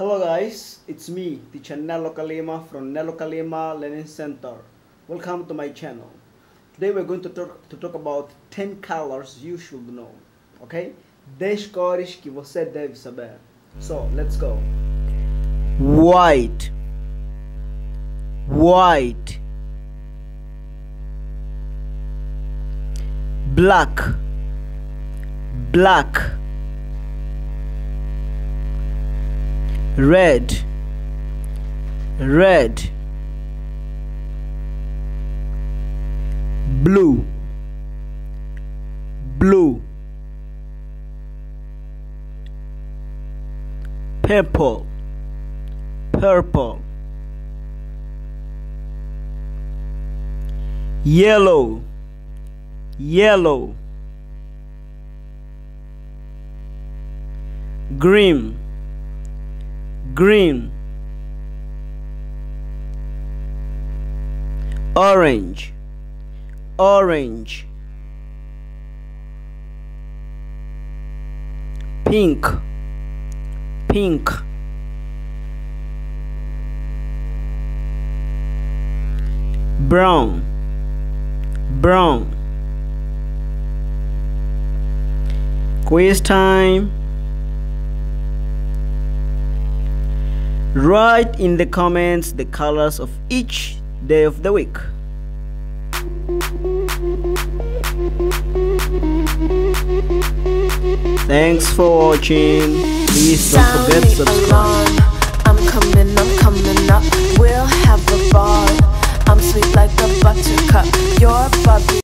Hello guys, it's me, teacher Nelo Calima from Nelo Calima Learning Center. Welcome to my channel. Today we're going to talk, to talk about 10 colors you should know, ok? 10 cores que você deve saber. So, let's go. white white black black red red blue blue purple purple yellow yellow green green orange orange pink pink brown brown. Quiz time write in the comments the colors of each day of the week. Thanks for watching. Please don't forget to subscribe